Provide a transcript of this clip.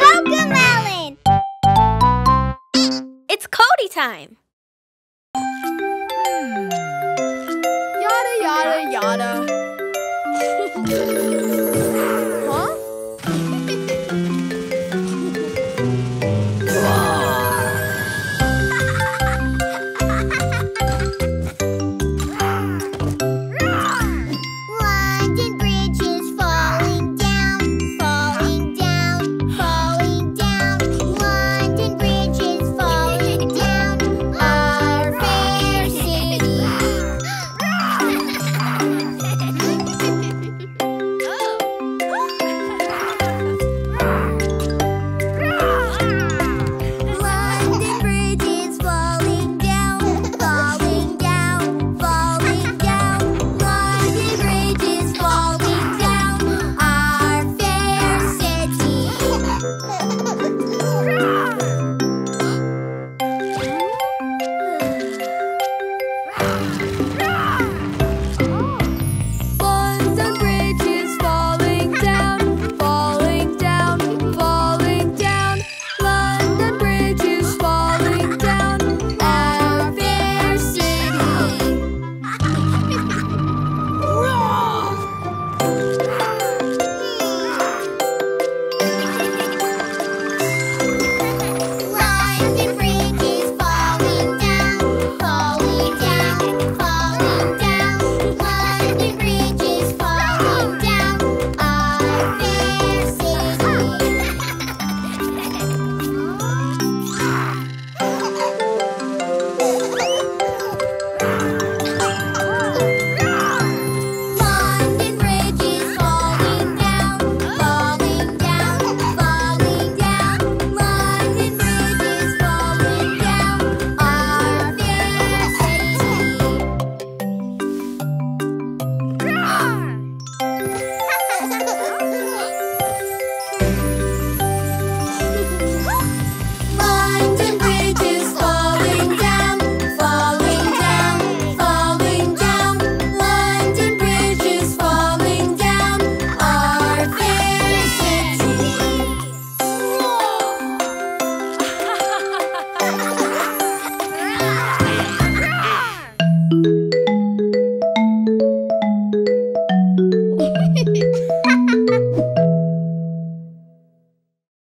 Cocomelon! It's Cody time. Hmm. Yada, yada, yada.